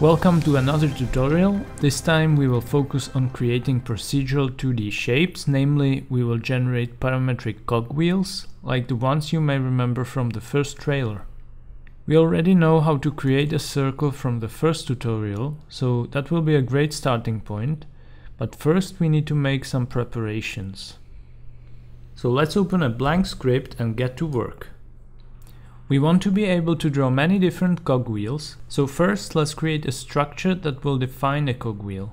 Welcome to another tutorial. This time we will focus on creating procedural 2D shapes, namely we will generate parametric cogwheels, like the ones you may remember from the first trailer. We already know how to create a circle from the first tutorial, so that will be a great starting point, but first we need to make some preparations. So let's open a blank script and get to work. We want to be able to draw many different cogwheels, so first let's create a structure that will define a cogwheel.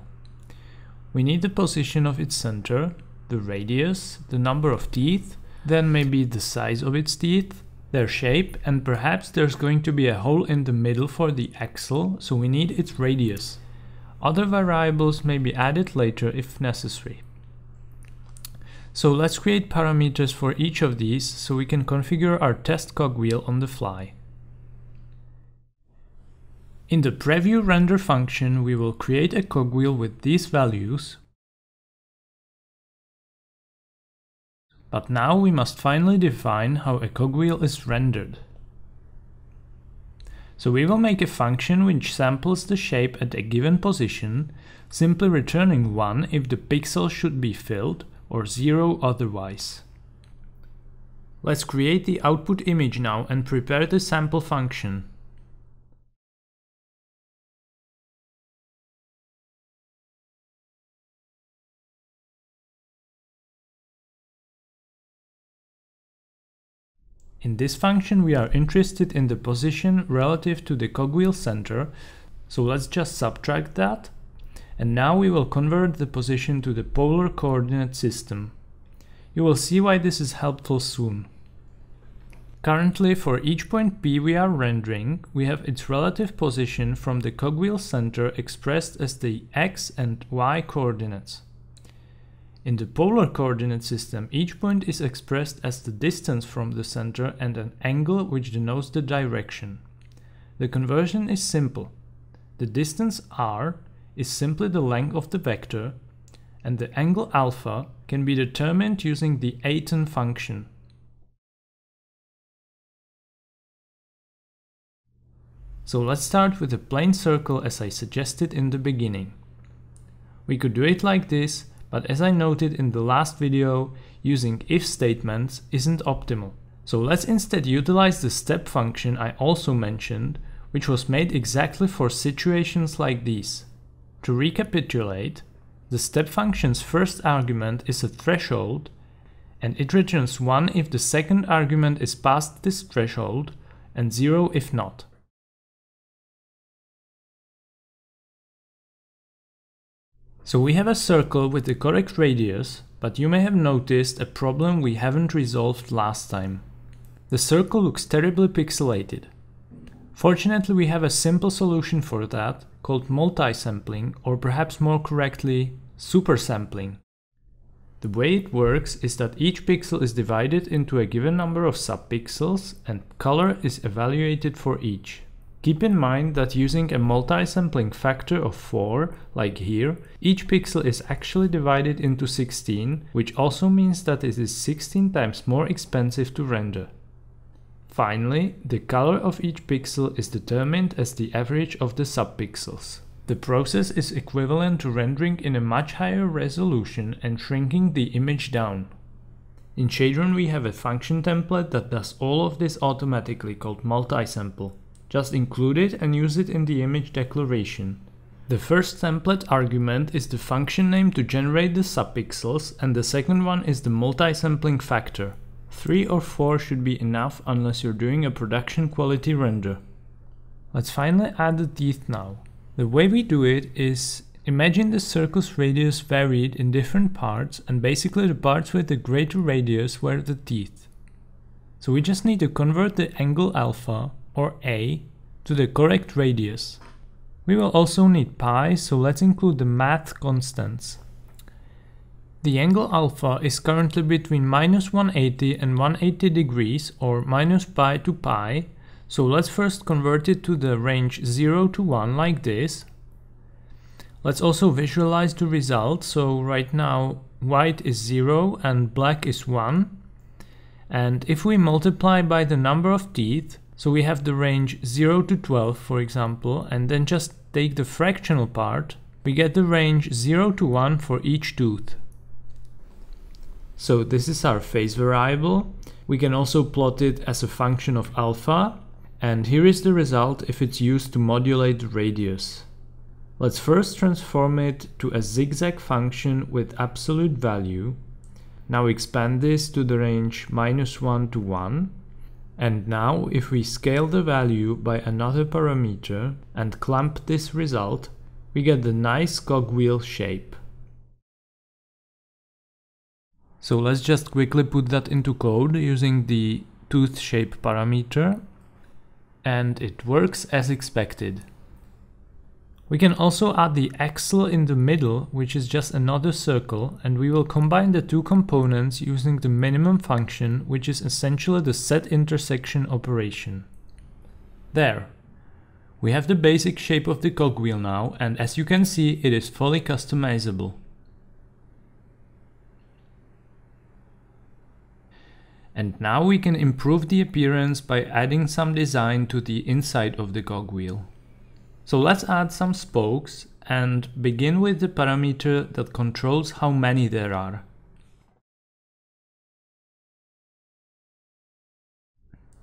We need the position of its center, the radius, the number of teeth, then maybe the size of its teeth, their shape, and perhaps there's going to be a hole in the middle for the axle, so we need its radius. Other variables may be added later if necessary. So let's create parameters for each of these so we can configure our test cogwheel on the fly. In the preview render function we will create a cogwheel with these values But now we must finally define how a cogwheel is rendered. So we will make a function which samples the shape at a given position, simply returning 1 if the pixel should be filled or 0 otherwise. Let's create the output image now and prepare the sample function. In this function we are interested in the position relative to the cogwheel center, so let's just subtract that and now we will convert the position to the polar coordinate system. You will see why this is helpful soon. Currently for each point P we are rendering, we have its relative position from the cogwheel center expressed as the x and y coordinates. In the polar coordinate system, each point is expressed as the distance from the center and an angle which denotes the direction. The conversion is simple. The distance r is simply the length of the vector, and the angle alpha can be determined using the atan function. So let's start with a plain circle as I suggested in the beginning. We could do it like this, but as I noted in the last video, using if statements isn't optimal. So let's instead utilize the step function I also mentioned, which was made exactly for situations like these. To recapitulate, the step function's first argument is a threshold, and it returns 1 if the second argument is past this threshold, and 0 if not. So we have a circle with the correct radius, but you may have noticed a problem we haven't resolved last time. The circle looks terribly pixelated. Fortunately we have a simple solution for that, called multi-sampling or perhaps more correctly supersampling. The way it works is that each pixel is divided into a given number of subpixels and color is evaluated for each. Keep in mind that using a multi-sampling factor of 4, like here, each pixel is actually divided into 16, which also means that it is 16 times more expensive to render. Finally, the color of each pixel is determined as the average of the subpixels. The process is equivalent to rendering in a much higher resolution and shrinking the image down. In Shadron we have a function template that does all of this automatically called multisample. Just include it and use it in the image declaration. The first template argument is the function name to generate the subpixels and the second one is the multisampling factor. 3 or 4 should be enough unless you're doing a production quality render. Let's finally add the teeth now. The way we do it is imagine the circle's radius varied in different parts and basically the parts with the greater radius were the teeth. So we just need to convert the angle alpha or A to the correct radius. We will also need pi so let's include the math constants. The angle alpha is currently between minus 180 and 180 degrees or minus pi to pi, so let's first convert it to the range 0 to 1 like this. Let's also visualize the result, so right now white is 0 and black is 1. And if we multiply by the number of teeth, so we have the range 0 to 12 for example, and then just take the fractional part, we get the range 0 to 1 for each tooth. So this is our phase variable. We can also plot it as a function of alpha, and here is the result if it's used to modulate radius. Let's first transform it to a zigzag function with absolute value. Now expand this to the range minus 1 to 1. And now if we scale the value by another parameter and clamp this result, we get the nice cogwheel shape. So let's just quickly put that into code using the tooth shape parameter. And it works as expected. We can also add the axle in the middle, which is just another circle, and we will combine the two components using the minimum function, which is essentially the set intersection operation. There. We have the basic shape of the cogwheel now, and as you can see, it is fully customizable. And now we can improve the appearance by adding some design to the inside of the cogwheel. So let's add some spokes and begin with the parameter that controls how many there are.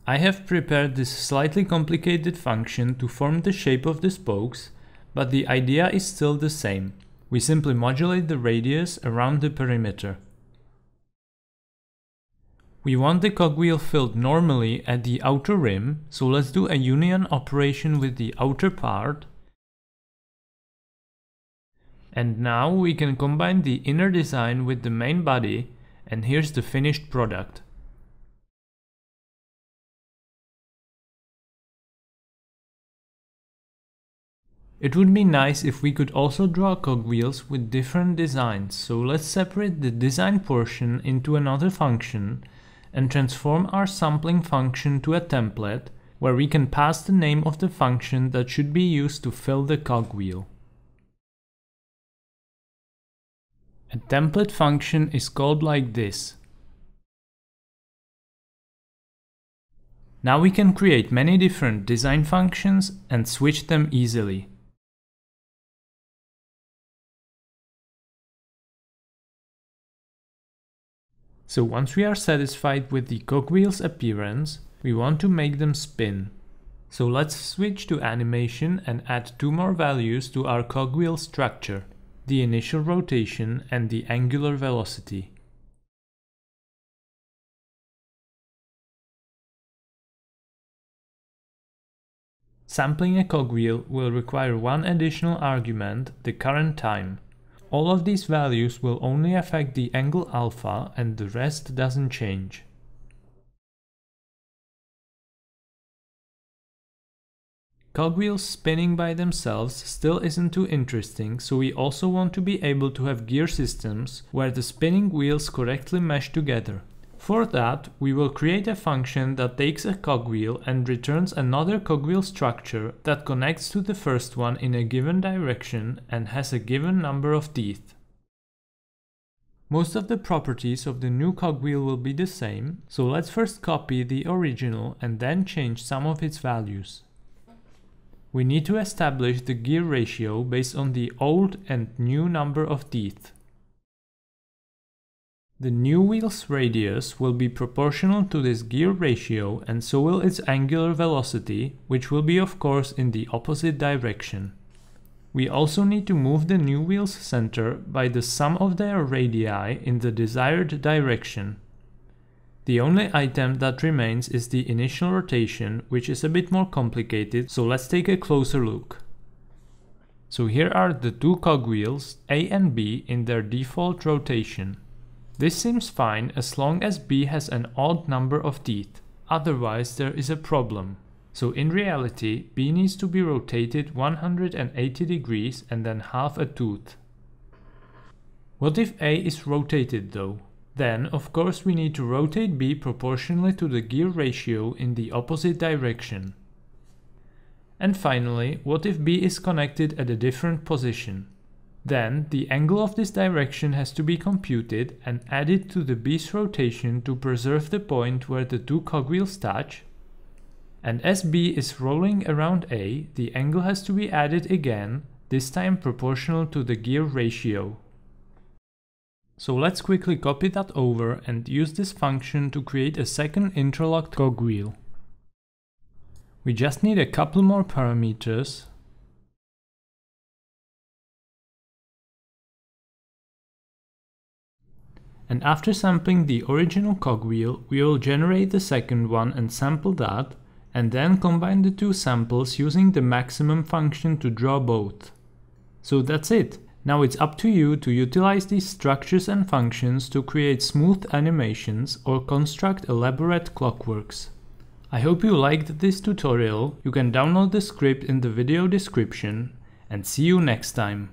I have prepared this slightly complicated function to form the shape of the spokes, but the idea is still the same. We simply modulate the radius around the perimeter. We want the cogwheel filled normally at the outer rim, so let's do a union operation with the outer part. And now we can combine the inner design with the main body, and here's the finished product. It would be nice if we could also draw cogwheels with different designs, so let's separate the design portion into another function and transform our sampling function to a template where we can pass the name of the function that should be used to fill the cogwheel. A template function is called like this. Now we can create many different design functions and switch them easily. So once we are satisfied with the cogwheel's appearance, we want to make them spin. So let's switch to animation and add two more values to our cogwheel structure, the initial rotation and the angular velocity. Sampling a cogwheel will require one additional argument, the current time, all of these values will only affect the angle alpha and the rest doesn't change. Cogwheels spinning by themselves still isn't too interesting, so we also want to be able to have gear systems where the spinning wheels correctly mesh together. For that, we will create a function that takes a cogwheel and returns another cogwheel structure that connects to the first one in a given direction and has a given number of teeth. Most of the properties of the new cogwheel will be the same, so let's first copy the original and then change some of its values. We need to establish the gear ratio based on the old and new number of teeth. The new wheel's radius will be proportional to this gear ratio and so will its angular velocity, which will be of course in the opposite direction. We also need to move the new wheel's center by the sum of their radii in the desired direction. The only item that remains is the initial rotation, which is a bit more complicated, so let's take a closer look. So here are the two cogwheels, A and B, in their default rotation. This seems fine as long as B has an odd number of teeth, otherwise there is a problem. So in reality, B needs to be rotated 180 degrees and then half a tooth. What if A is rotated though? Then, of course, we need to rotate B proportionally to the gear ratio in the opposite direction. And finally, what if B is connected at a different position? Then the angle of this direction has to be computed and added to the B's rotation to preserve the point where the two cogwheels touch. And as B is rolling around A, the angle has to be added again, this time proportional to the gear ratio. So let's quickly copy that over and use this function to create a second interlocked cogwheel. We just need a couple more parameters. And after sampling the original cogwheel, we will generate the second one and sample that, and then combine the two samples using the maximum function to draw both. So that's it. Now it's up to you to utilize these structures and functions to create smooth animations or construct elaborate clockworks. I hope you liked this tutorial, you can download the script in the video description and see you next time.